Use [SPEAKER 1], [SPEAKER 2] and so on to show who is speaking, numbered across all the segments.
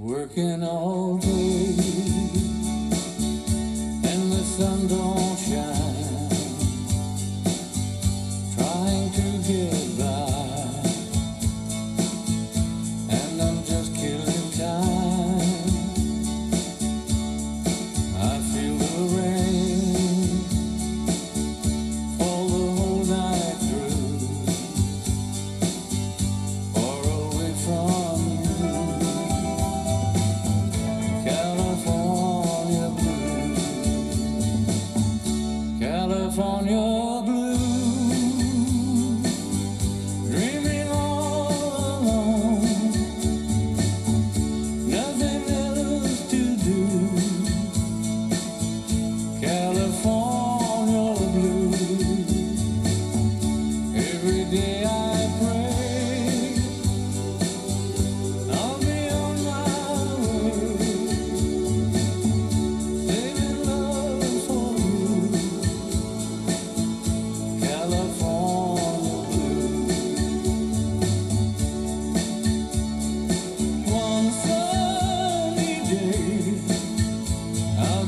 [SPEAKER 1] Working all day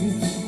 [SPEAKER 1] you.